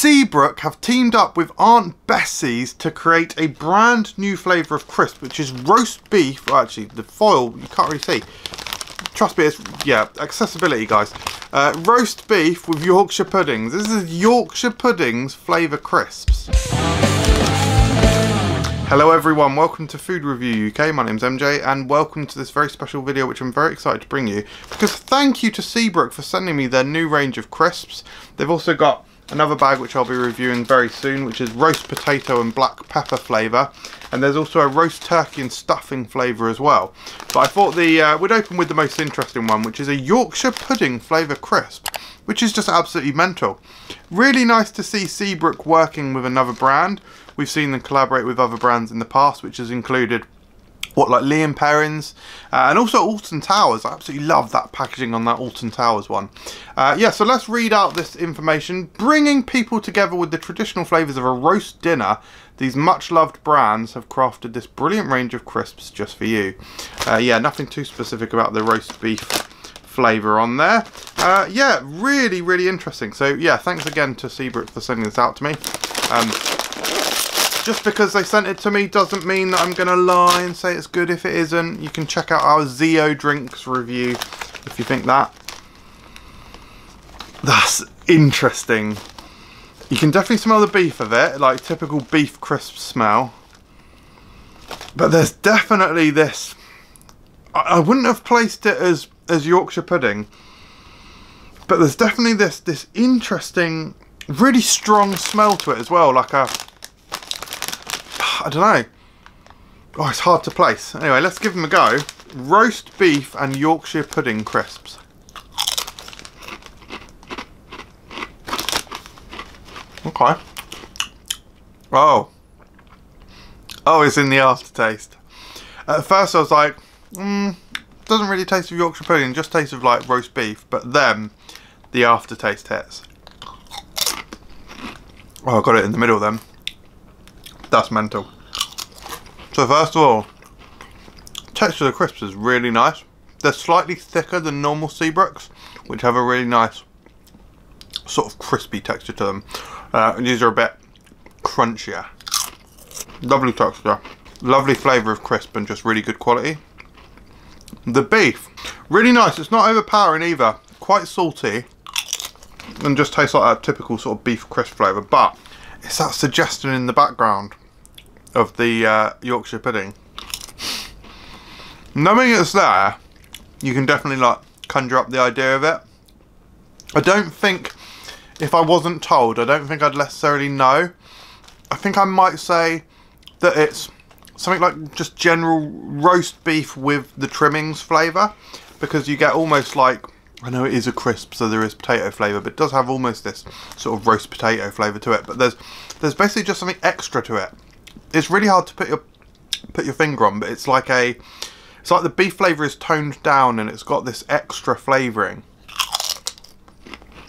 Seabrook have teamed up with Aunt Bessie's to create a brand new flavour of crisp, which is roast beef. Well, actually, the foil, you can't really see. Trust me, it's, yeah, accessibility, guys. Uh, roast beef with Yorkshire puddings. This is Yorkshire puddings flavour crisps. Hello everyone, welcome to Food Review UK, my name's MJ and welcome to this very special video which I'm very excited to bring you because thank you to Seabrook for sending me their new range of crisps. They've also got another bag which I'll be reviewing very soon which is roast potato and black pepper flavour and there's also a roast turkey and stuffing flavour as well. But I thought the uh, we'd open with the most interesting one which is a Yorkshire pudding flavour crisp which is just absolutely mental. Really nice to see Seabrook working with another brand We've seen them collaborate with other brands in the past, which has included what like Lea & Perrins uh, and also Alton Towers. I absolutely love that packaging on that Alton Towers one. Uh, yeah, so let's read out this information. Bringing people together with the traditional flavours of a roast dinner, these much loved brands have crafted this brilliant range of crisps just for you. Uh, yeah, nothing too specific about the roast beef flavour on there. Uh, yeah, really, really interesting. So yeah, thanks again to Seabrook for sending this out to me. Um, just because they sent it to me doesn't mean that I'm going to lie and say it's good if it isn't. You can check out our Zeo Drinks review if you think that. That's interesting. You can definitely smell the beef of it, like typical beef crisp smell. But there's definitely this... I wouldn't have placed it as, as Yorkshire pudding. But there's definitely this, this interesting, really strong smell to it as well, like a I don't know. Oh, it's hard to place. Anyway, let's give them a go. Roast beef and Yorkshire pudding crisps. Okay. Oh. Oh, it's in the aftertaste. At first I was like, hmm, doesn't really taste of Yorkshire pudding, just tastes of like roast beef. But then the aftertaste hits. Oh, I got it in the middle then. That's mental. So first of all, texture of the crisps is really nice. They're slightly thicker than normal Seabrooks, which have a really nice sort of crispy texture to them. Uh, these are a bit crunchier. Lovely texture. Lovely flavour of crisp and just really good quality. The beef, really nice. It's not overpowering either. Quite salty and just tastes like a typical sort of beef crisp flavour. But it's that suggestion in the background of the uh, Yorkshire pudding. Knowing it's there, you can definitely like conjure up the idea of it. I don't think, if I wasn't told, I don't think I'd necessarily know. I think I might say that it's something like just general roast beef with the trimmings flavour because you get almost like I know it is a crisp, so there is potato flavour, but it does have almost this sort of roast potato flavour to it. But there's there's basically just something extra to it. It's really hard to put your put your finger on, but it's like a it's like the beef flavour is toned down and it's got this extra flavouring.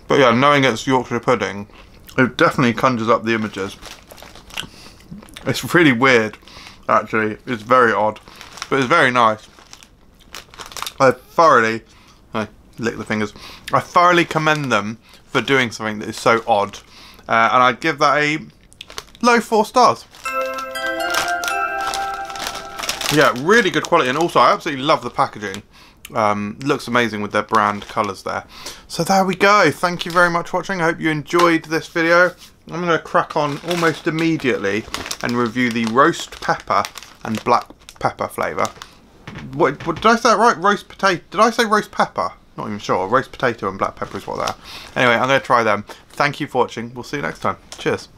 But yeah, knowing it's Yorkshire pudding, it definitely conjures up the images. It's really weird, actually. It's very odd, but it's very nice. I thoroughly I lick the fingers. I thoroughly commend them for doing something that is so odd. Uh, and I'd give that a low four stars. Yeah, really good quality. And also, I absolutely love the packaging. Um, looks amazing with their brand colours there. So there we go. Thank you very much for watching. I hope you enjoyed this video. I'm going to crack on almost immediately and review the roast pepper and black pepper flavour. What, what, did I say that right? Roast potato. Did I say roast pepper? Not even sure. Roast potato and black pepper is what they are. Anyway, I'm going to try them. Thank you for watching. We'll see you next time. Cheers.